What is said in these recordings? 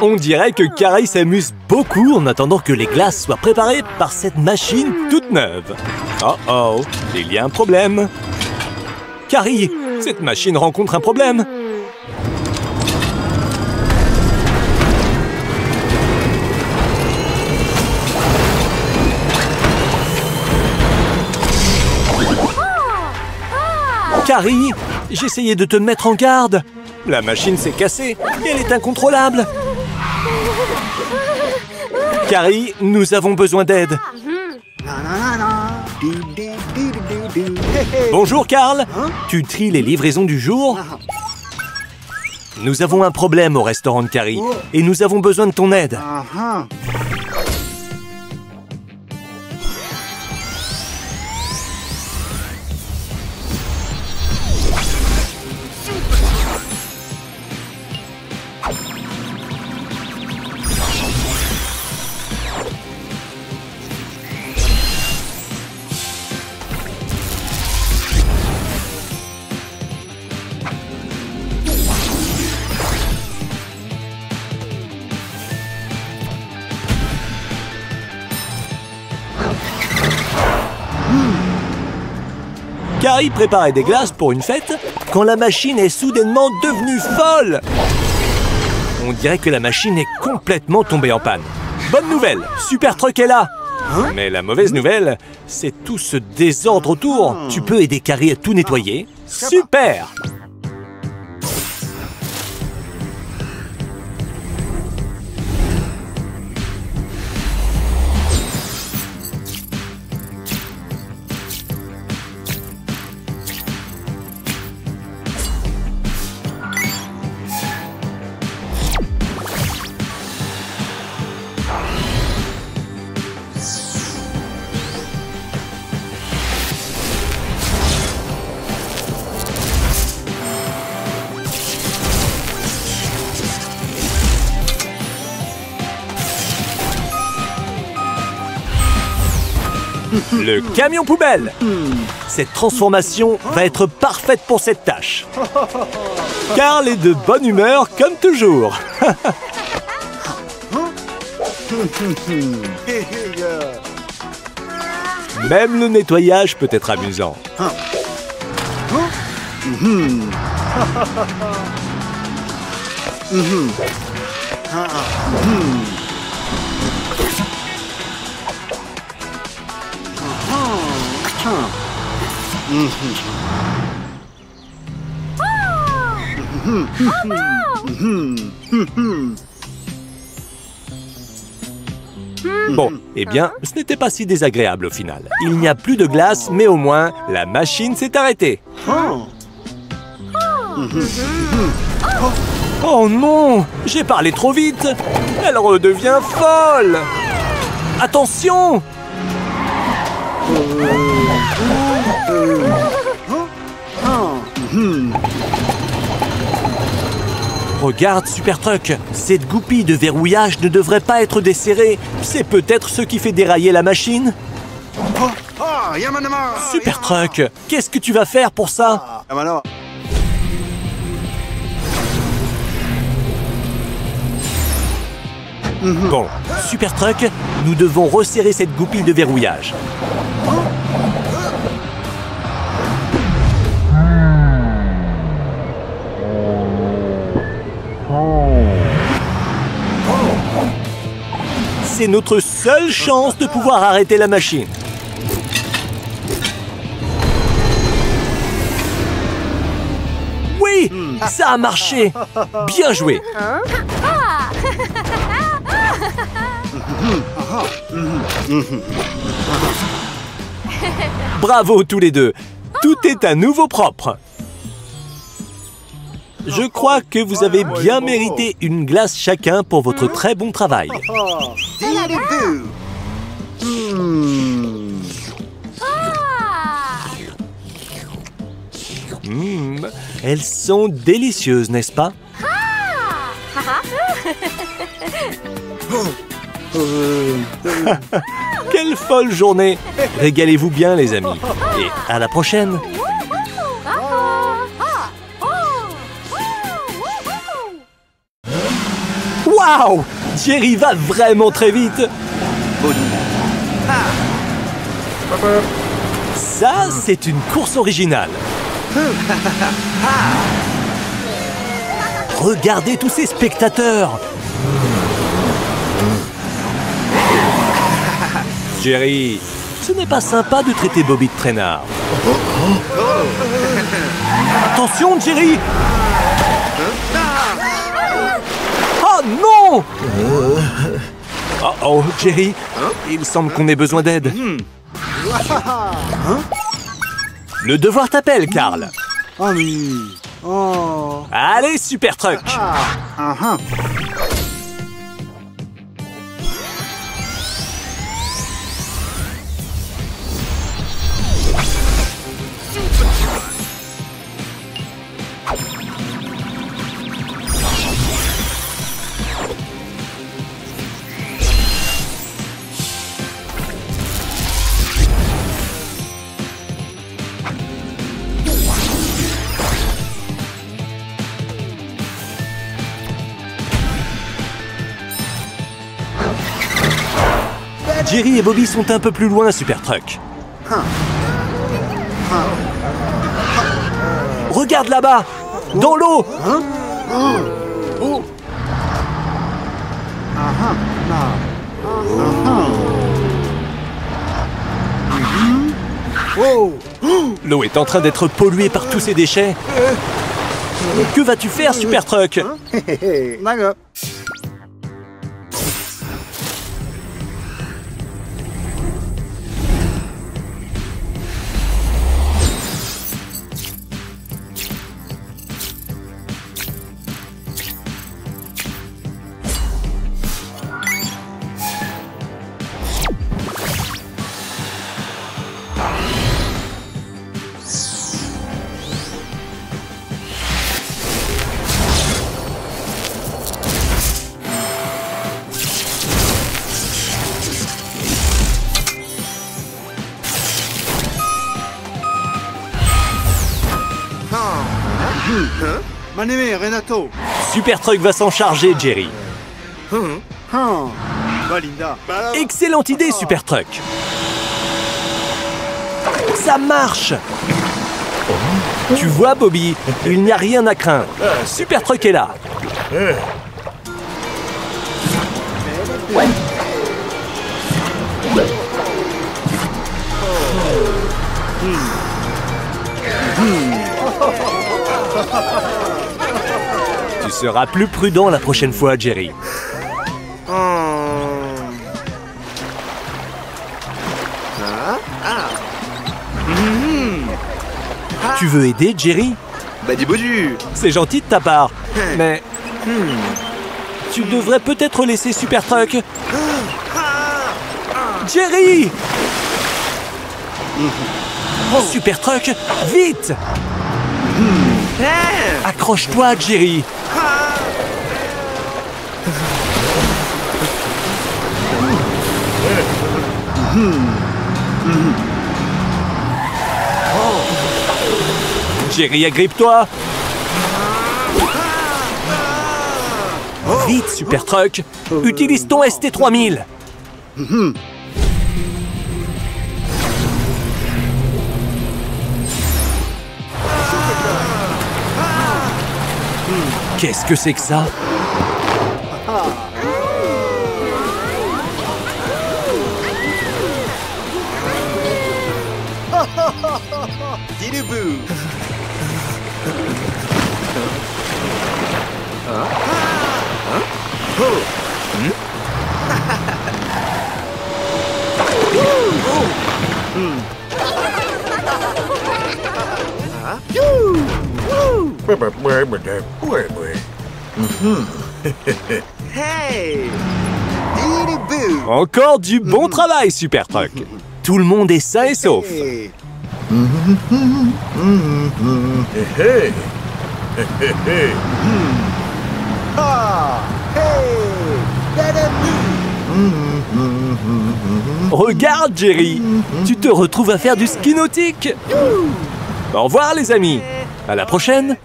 On dirait que Carrie s'amuse beaucoup en attendant que les glaces soient préparées par cette machine toute neuve. Oh oh, il y a un problème. Carrie, cette machine rencontre un problème. Carrie, j'essayais de te mettre en garde. La machine s'est cassée elle est incontrôlable. Carrie, nous avons besoin d'aide. Bonjour Carl, tu tries les livraisons du jour? Nous avons un problème au restaurant de Carrie et nous avons besoin de ton aide. Carrie préparait des glaces pour une fête quand la machine est soudainement devenue folle. On dirait que la machine est complètement tombée en panne. Bonne nouvelle, Super Truck est là. Mais la mauvaise nouvelle, c'est tout ce désordre autour. Tu peux aider Carrie à tout nettoyer Super Le camion poubelle Cette transformation va être parfaite pour cette tâche. Carl est de bonne humeur comme toujours. Même le nettoyage peut être amusant. Bon, eh bien, ce n'était pas si désagréable au final. Il n'y a plus de glace, mais au moins, la machine s'est arrêtée. Oh non J'ai parlé trop vite Elle redevient folle Attention Regarde, Super Truck, cette goupille de verrouillage ne devrait pas être desserrée. C'est peut-être ce qui fait dérailler la machine Super Truck, qu'est-ce que tu vas faire pour ça Bon, Super Truck, nous devons resserrer cette goupille de verrouillage. C'est notre seule chance de pouvoir arrêter la machine. Oui, ça a marché. Bien joué. Bravo tous les deux. Tout est à nouveau propre. Je crois que vous avez bien mérité une glace chacun pour votre très bon travail. Mmh, elles sont délicieuses, n'est-ce pas? Quelle folle journée! Régalez-vous bien, les amis. Et à la prochaine Waouh! Jerry va vraiment très vite. Ça, c'est une course originale. Regardez tous ces spectateurs. Jerry, ce n'est pas sympa de traiter Bobby de traînard. Attention, Jerry Oh non Oh oh, Jerry, il semble qu'on ait besoin d'aide. Le devoir t'appelle, Karl. Oh oui. Oh. Allez, Super Truck Jerry et Bobby sont un peu plus loin, Super Truck. Regarde là-bas Dans l'eau. L'eau est en train d'être polluée par tous ces déchets. Que vas-tu faire, Super Truck? Aimé Renato. Super Truck va s'en charger, Jerry. Ah. Va Linda. Excellente idée, Super Truck Ça marche Tu vois, Bobby, il n'y a rien à craindre. Super Truck est là. Tu seras plus prudent la prochaine fois, Jerry. Tu veux aider, Jerry? Bah dis C'est gentil de ta part. Mais... Tu devrais peut-être laisser Super Truck. Jerry! Super Truck, vite! Accroche-toi, Jerry Jerry, agrippe-toi. Vite, Super Truck. Utilise ton ST3000 Qu'est-ce que c'est que ça? Hey! Encore du bon travail, Super Truck. Tout le monde est sain et sauf Regarde, Jerry. Tu te retrouves à faire du ski nautique. Au revoir, les amis. À la prochaine.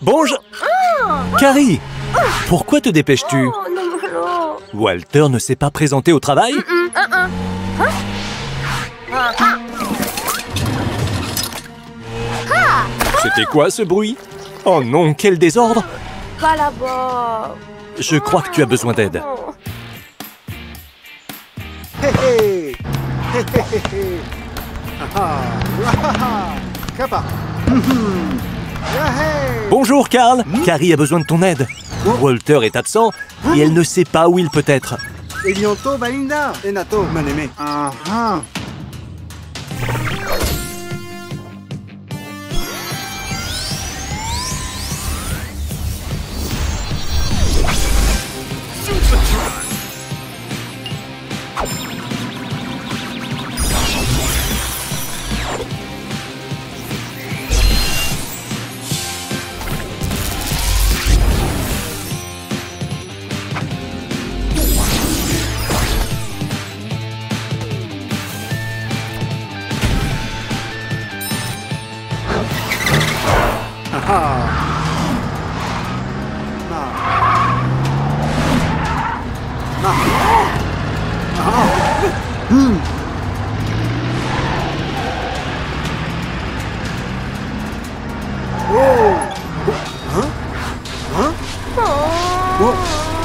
Bonjour. Carrie Pourquoi te dépêches-tu? Walter ne s'est pas présenté au travail C'était quoi ce bruit Oh non, quel désordre Pas là-bas. Je crois que tu as besoin d'aide. Hé hé. Hé hé hé hé. Ah ah. Wahaha Kappa. Yahé Bonjour Karl. Carrie a besoin de ton aide. Walter est absent et elle ne sait pas où il peut être.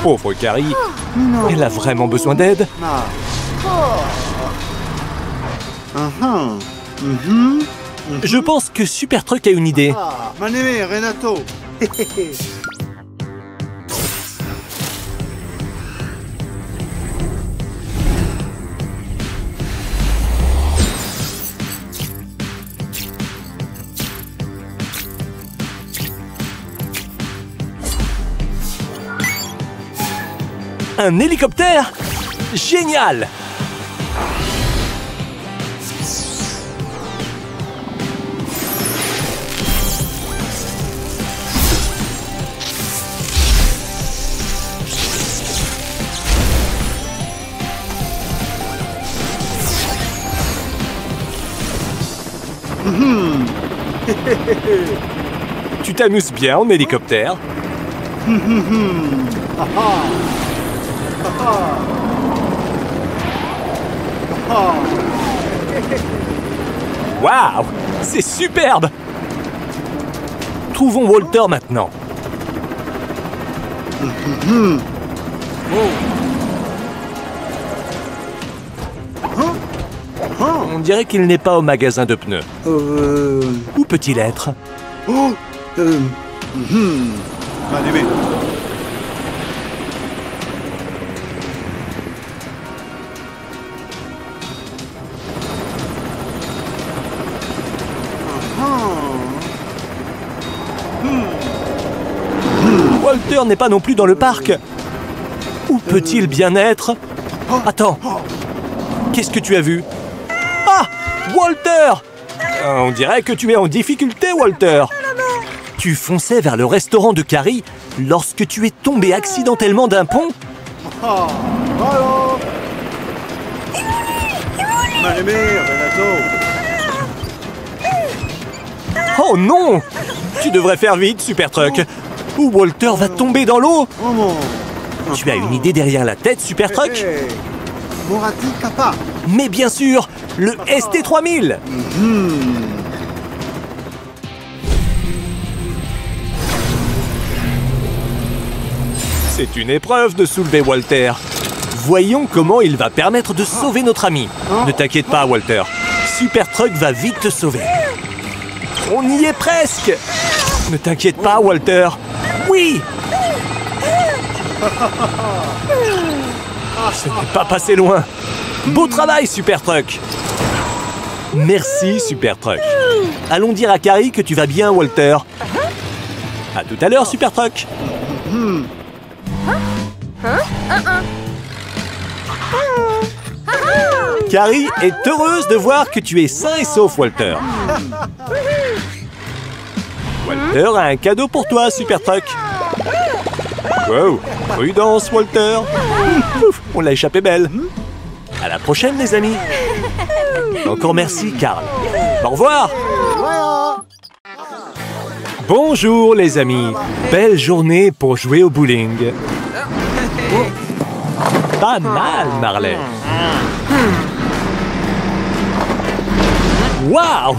Pauvre Carrie, elle a vraiment besoin d'aide. Ah. Ah Mhm Je pense que Super Truck a une idée. Ah Renato Un hélicoptère Génial. Tu t'amuses bien en hélicoptère Waouh C'est superbe. Trouvons Walter maintenant. On dirait qu'il n'est pas au magasin de pneus. Euh... Où peut-il être? Oh Euh... Maneme N'est pas non plus dans le parc. Où peut-il bien être? Attends. Qu'est-ce que tu as vu? Ah Walter Euh, On dirait que tu es en difficulté, Walter. Tu fonçais vers le restaurant de Carrie lorsque tu es tombé accidentellement d'un pont? Oh non Tu devrais faire vite, Super Truck. Ou Walter va tomber dans l'eau. Oh Tu as une idée derrière la tête, Super Truck Morati Kappa Mais bien sûr, le ST3000 C'est une épreuve de soulever Walter. Voyons comment il va permettre de sauver notre ami. Ne t'inquiète pas, Walter. Super Truck va vite te sauver. On y est presque Ne t'inquiète pas, Walter. Oui Ce n'est pas passé loin. Beau travail, Super Truck Merci, Super Truck. Allons dire à Carrie que tu vas bien, Walter. À tout à l'heure, Super Truck. Carrie est heureuse de voir que tu es sain et sauf, Walter. Walter a un cadeau pour toi, Super Truck. Wow, prudence, Walter. On l'a échappé belle. À la prochaine, les amis. Encore merci, Karl. Au revoir. Bonjour les amis, belle journée pour jouer au bowling. Pas mal, Marley. Waouh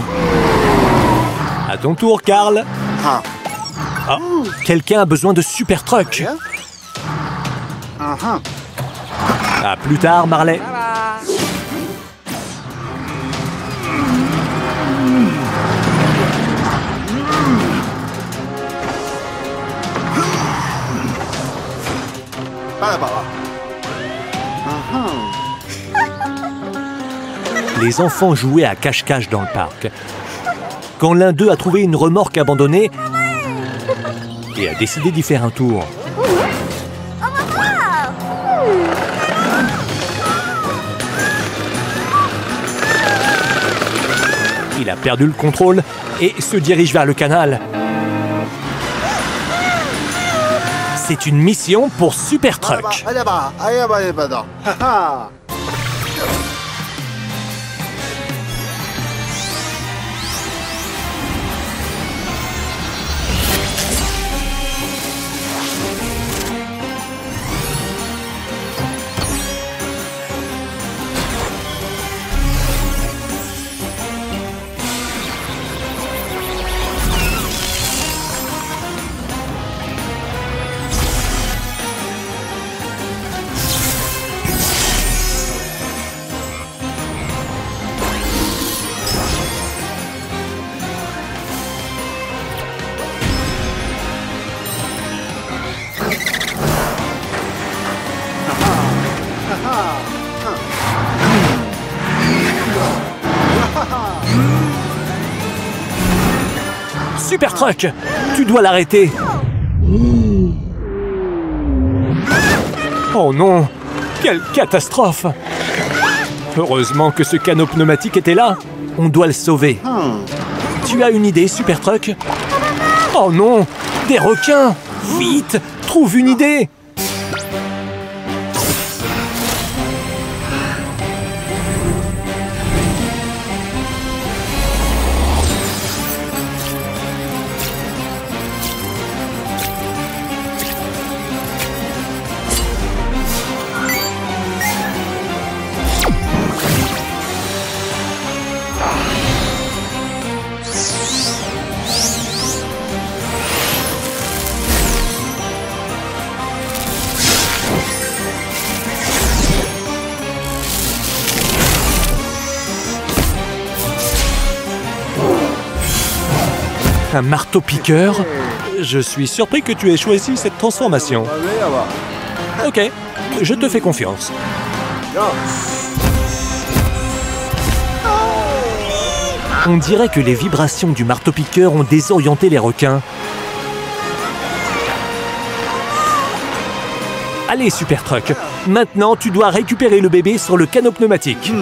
À ton tour, Karl. Ah. Ah, quelqu'un a besoin de super truck. Ah ah. À plus tard, Marley. Ah. Les enfants jouaient à cache-cache dans le parc. Quand l'un d'eux a trouvé une remorque abandonnée et a décidé d'y faire un tour. Il a perdu le contrôle et se dirige vers le canal. C'est une mission pour Super Truck. Tu dois l'arrêter. Oh non, quelle catastrophe Heureusement que ce canot pneumatique était là. On doit le sauver. Tu as une idée, Super Truck Oh non, des requins Vite, trouve une idée Un marteau-piqueur Je suis surpris que tu aies choisi cette transformation. Ok, je te fais confiance. On dirait que les vibrations du marteau-piqueur ont désorienté les requins. Allez, Super Truck, maintenant tu dois récupérer le bébé sur le canot pneumatique.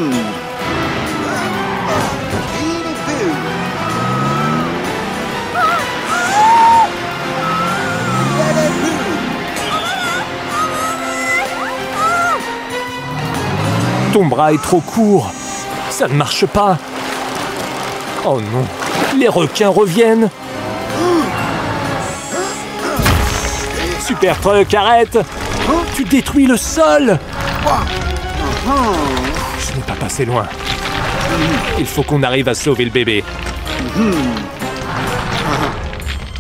Ton bras est trop court. Ça ne marche pas. Oh non, les requins reviennent. Super Truck, arrête Tu détruis le sol Je n'ai pas passé loin. Il faut qu'on arrive à sauver le bébé.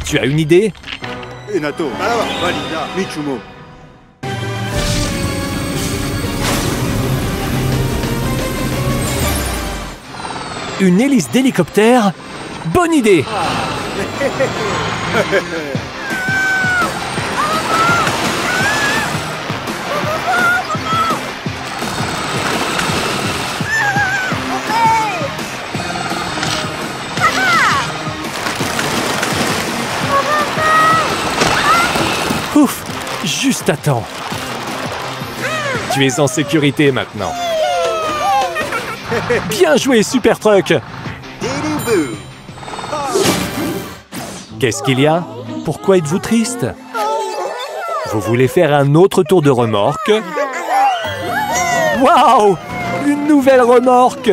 Tu as une idée? Une hélice d'hélicoptère Bonne idée Ouf Juste à temps. Tu es en sécurité maintenant. Bien joué, Super Truck. Qu'est-ce qu'il y a? Pourquoi êtes-vous triste? Vous voulez faire un autre tour de remorque? Waouh! Une nouvelle remorque!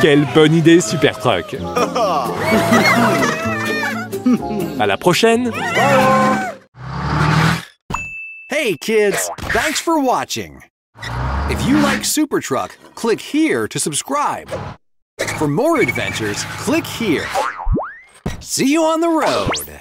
Quelle bonne idée, Super Truck. À la prochaine. Hey kids, thanks for watching. If you like Super Truck, click here to subscribe. For more adventures, click here. See you on the road.